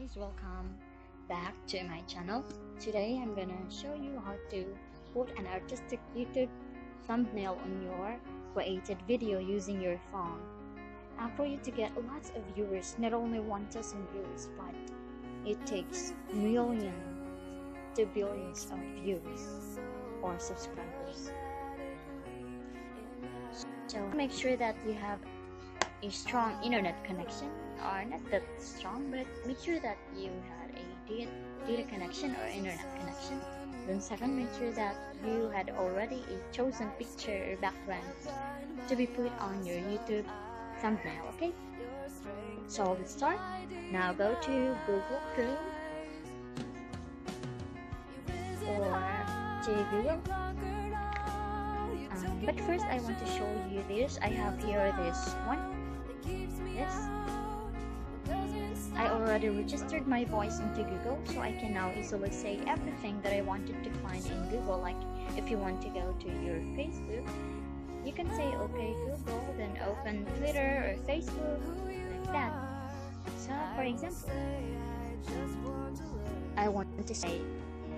guys, welcome back to my channel. Today I'm gonna show you how to put an artistic YouTube thumbnail on your created video using your phone. and for you to get lots of viewers, not only 1,000 views, but it takes millions to billions of views or subscribers. So make sure that you have a strong internet connection or not that strong but make sure that you had a data, data connection or internet connection. Then second make sure that you had already a chosen picture or background to be put on your youtube thumbnail okay? So let's start. Now go to google chrome or to google. Um, but first i want to show you this. I have here this one. This. I already registered my voice into Google, so I can now easily say everything that I wanted to find in Google. Like if you want to go to your Facebook, you can say OK Google, then open Twitter or Facebook, like that. So for example, I want to say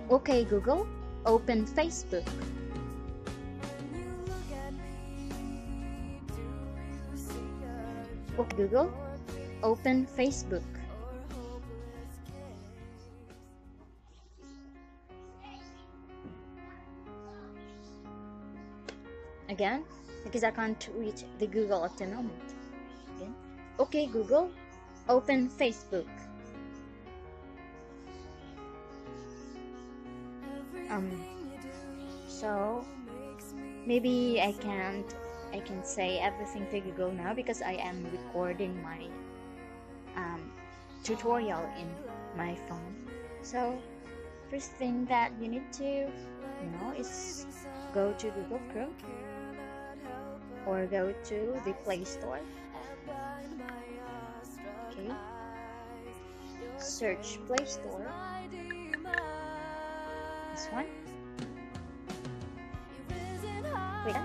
OK Google, open Facebook. Google, open Facebook. Again, because I can't reach the Google at the moment. Again. Okay, Google, open Facebook. Um, so maybe I can't I can say everything to Google now because I am recording my um, tutorial in my phone. So first thing that you need to know is go to Google Chrome or go to the Play Store. Okay. Search Play Store. This one. Wait.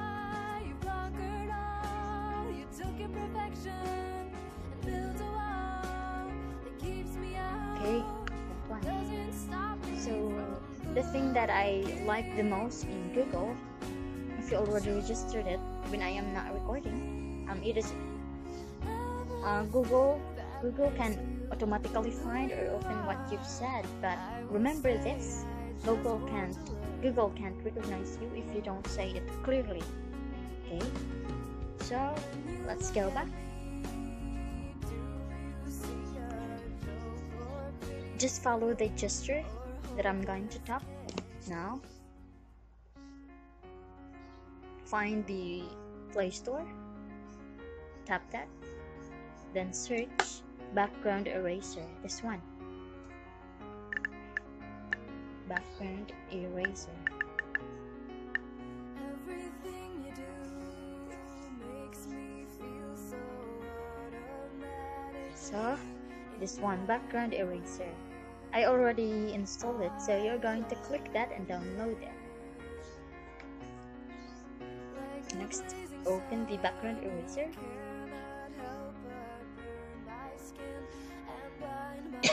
Okay, So the thing that I like the most in Google, if you already registered it when I am not recording, um, it is uh, Google. Google can automatically find or open what you've said, but remember this: Google can't Google can't recognize you if you don't say it clearly. Okay, so let's go back. just follow the gesture that I'm going to tap now find the Play Store tap that then search background eraser this one. Background eraser. So this one background eraser. I already installed it so you're going to click that and download it open the background eraser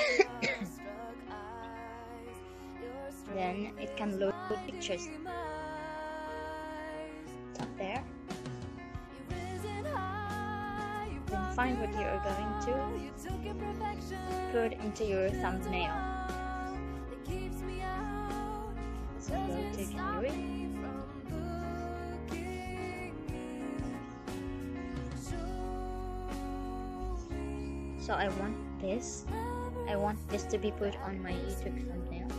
then it can load pictures up there find what you are going to put into your thumbnail. So go to gallery. So I want this. I want this to be put on my YouTube thumbnail.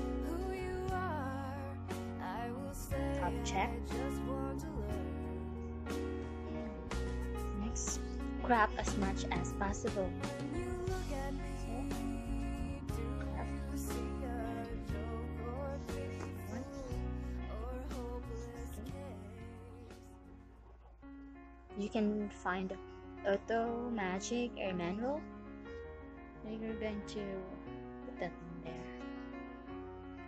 Top check. crop as much as possible. You can find auto, magic, or manual. So you're going to put that in there.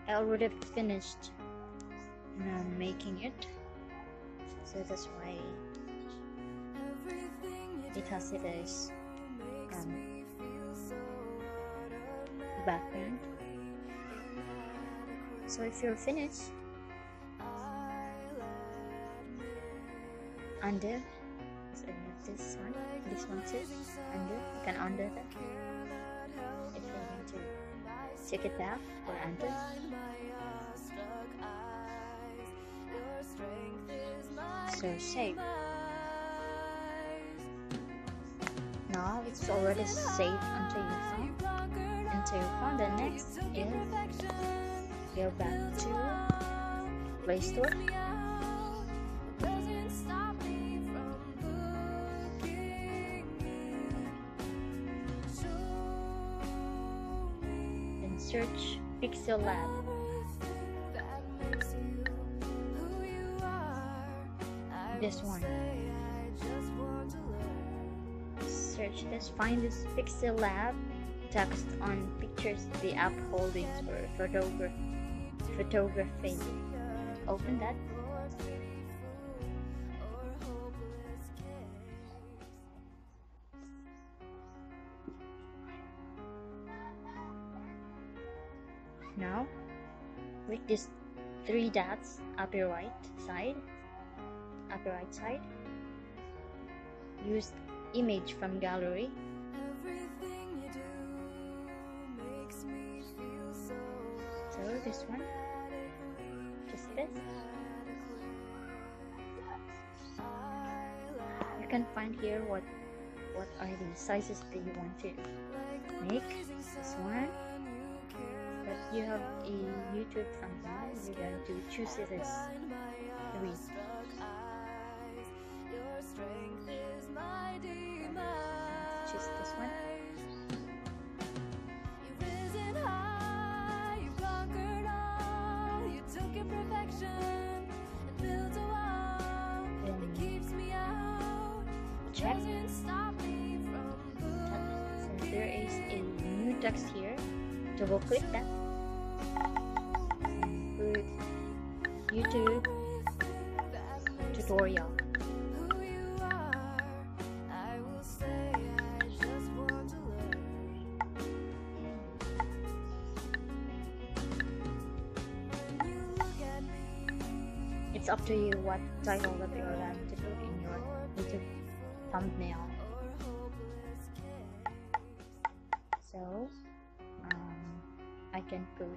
I already finished um, making it, so that's why it has it is um, background. So if you're finished under so this one this one too under you can under that check it out or under so shape now it's already saved onto your phone into your phone the next is go back to play store search pixel lab. This one. Search this find this pixel lab text on pictures the app holdings for photography photography. Open that this three dots upper right side upper right side. Use image from gallery. So this one just this. You can find here what what are the sizes that you want to make. this one but you have a youtube thumbnail you're going to choose this three choose this one. And built a wall, and it keeps me out. check so there is a new text here. Double click that youtube tutorial. It's up to you what title that you're going to put in your youtube thumbnail. So um, I can put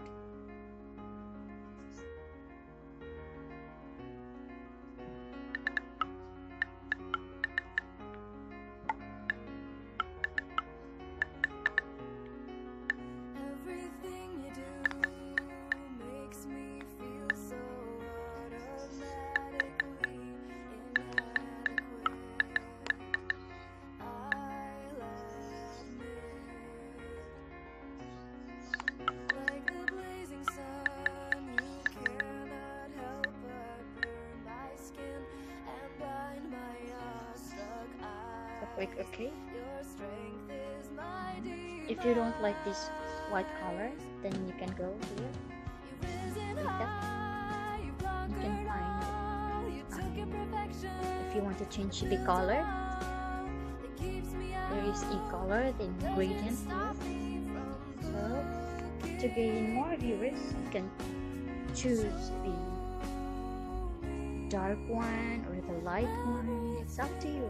click OK. If you don't like this white color, then you can go here. You can find if you want to change the color. There is a color, the gradient here. So to gain more viewers, you can choose the dark one or the light one. It's up to you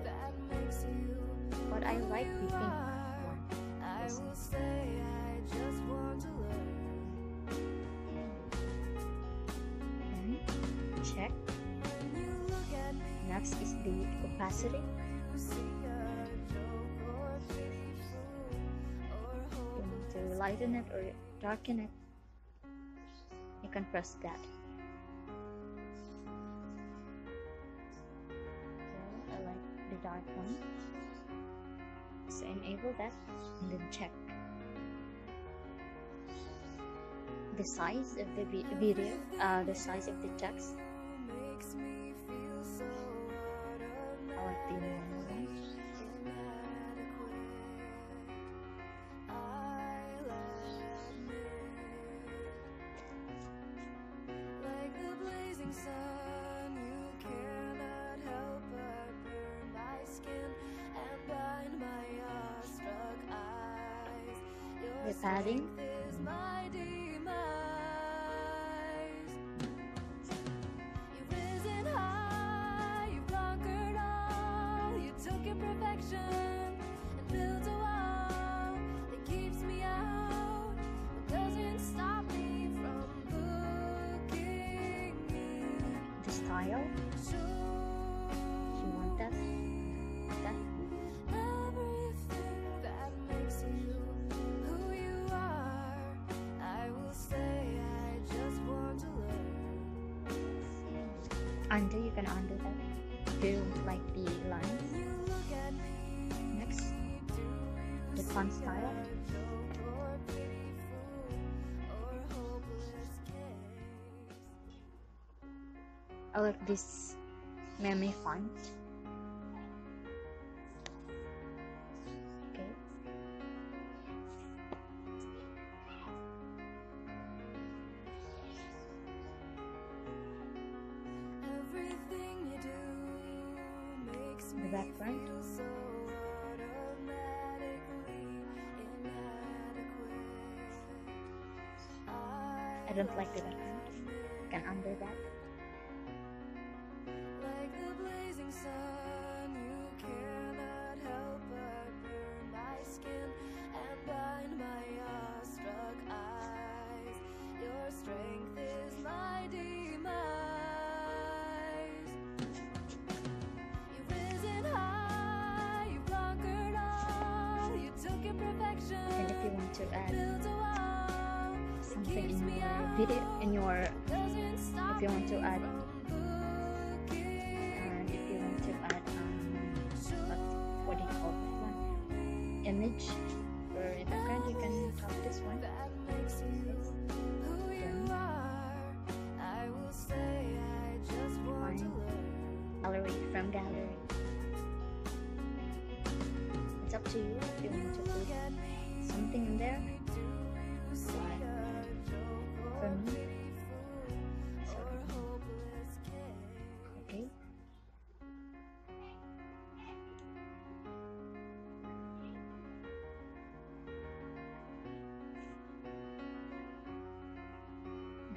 Next is the opacity. To lighten it or darken it. You can press that. So I like the dark one so enable that and then check the size of the video uh, the size of the text the undo you can undo that do like the lines. Next. The font style. I like this meme font. the back front. I don't like the back front. Can under that. to add something in your video in your if you want to add and uh, if you want to add um what, what do you call this one? Image or in the card you can tap this one. Gallery from gallery. It's up to you if you want to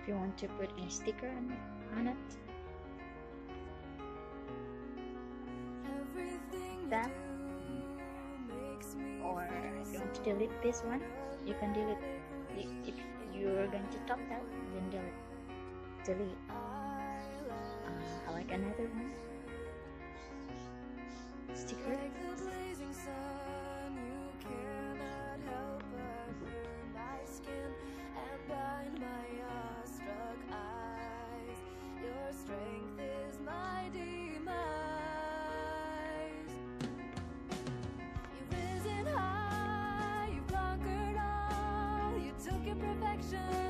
if you want to put a sticker on, on it. That. or you want to delete this one you can delete if you're going to top that then delete. Delete uh, I like another one. Sticker. 这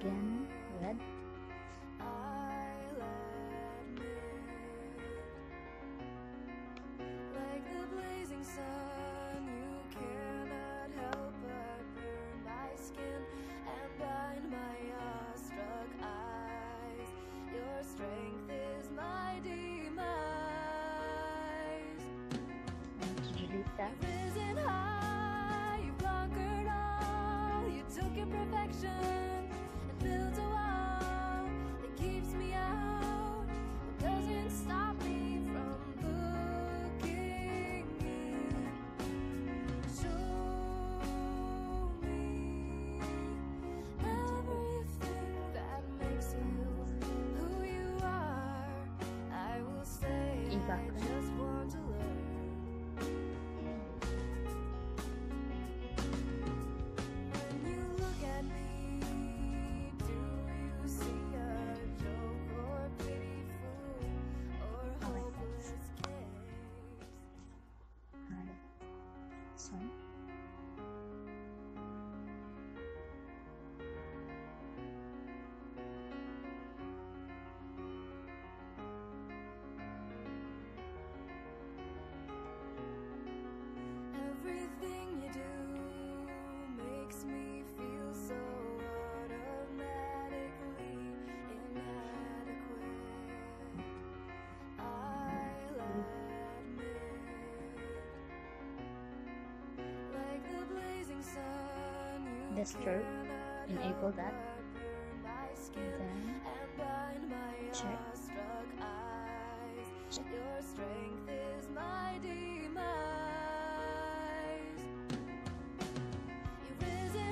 again.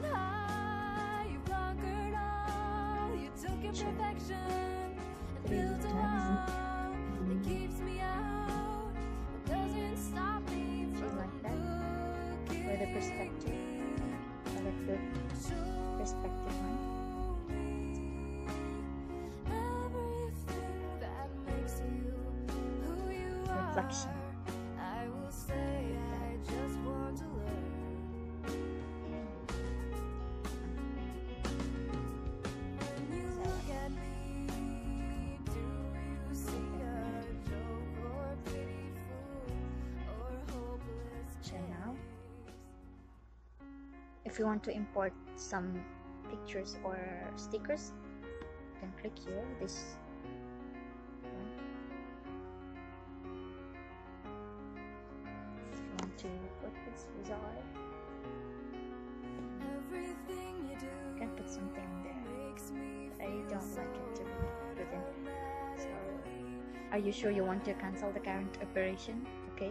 High, you've conquered all. You took imperfection and Three times. wall that keeps me out, but doesn't stop me Just from like that. looking. For the perspective. The perspective one. Everything that makes you who you Reflection. If you want to import some pictures or stickers, you can click here. This one. If you want to put this Everything you can put something there. makes me But I don't like it to be in. So, are you sure you want to cancel the current operation? Okay.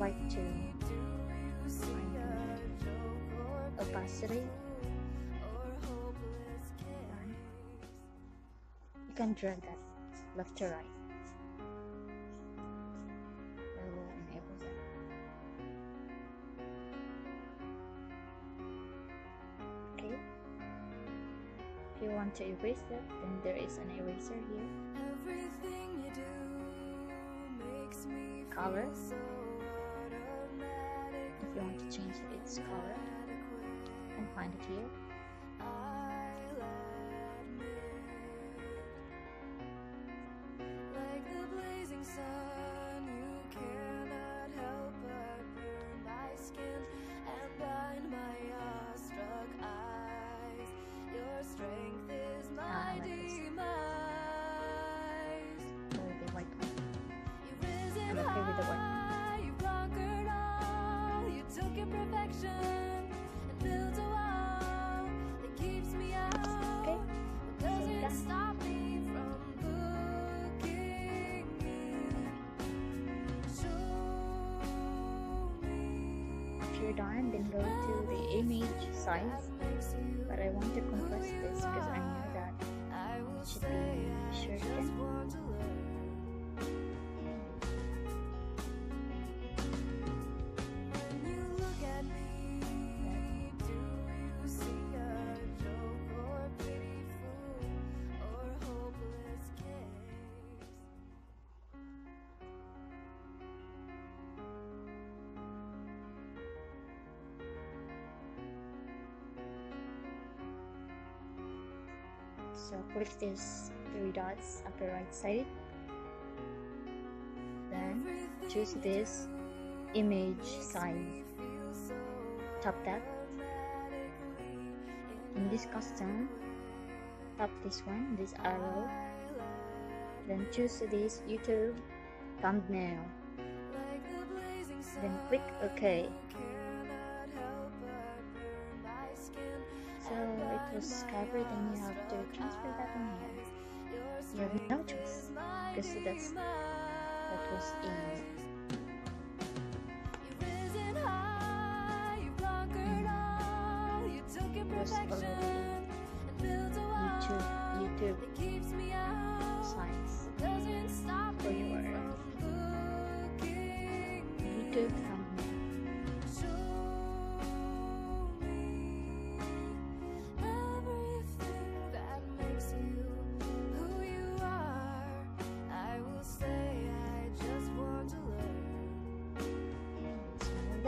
like to do you a joke or opacity. or hopeless case? You can drag that left to right. I will enable that. Okay. If you want to erase that, then there is an eraser here. Everything you do makes me Color. Change its color, and find it here. Image size. But I want to compress this because I know that I will should be So click this three dots upper right side. Then choose this image size. Tap that. in this custom tap this one this arrow then choose this youtube thumbnail then click ok covered and you have to transfer that in here. You have no choice because that's that was in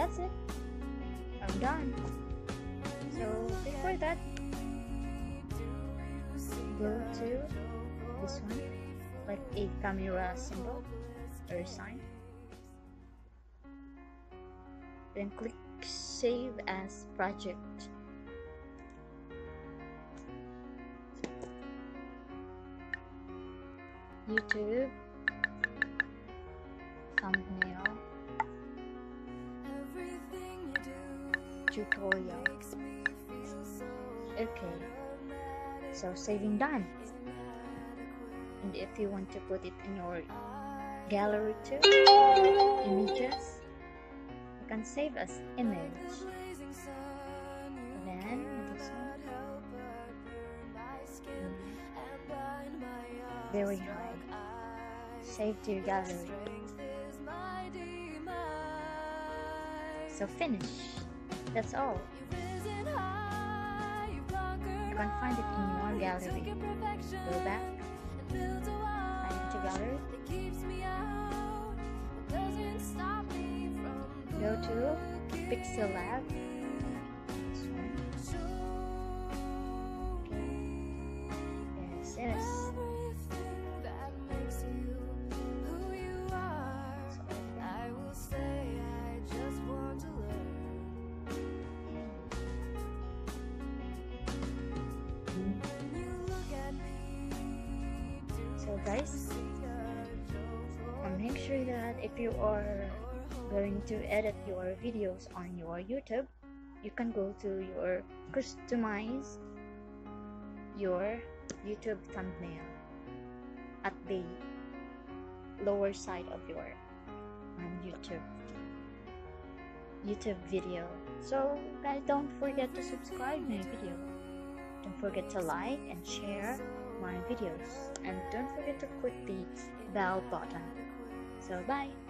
that's it. I'm done. So before that, go to this one, like a camera symbol or sign. Then click save as project. YouTube thumbnail tutorial. Okay, so saving done. And if you want to put it in your gallery too, images, you can save as image. blazing Then this one, and blind very high. Save to your gallery. So finish. That's all. You can find it in your gallery. Go back, find to gallery, go to. Pixel Lab. Sure that if you are going to edit your videos on your YouTube, you can go to your customize your YouTube thumbnail at the lower side of your um, YouTube YouTube video. So guys, don't forget to subscribe my video. Don't forget to like and share my videos, and don't forget to click the bell button. So bye.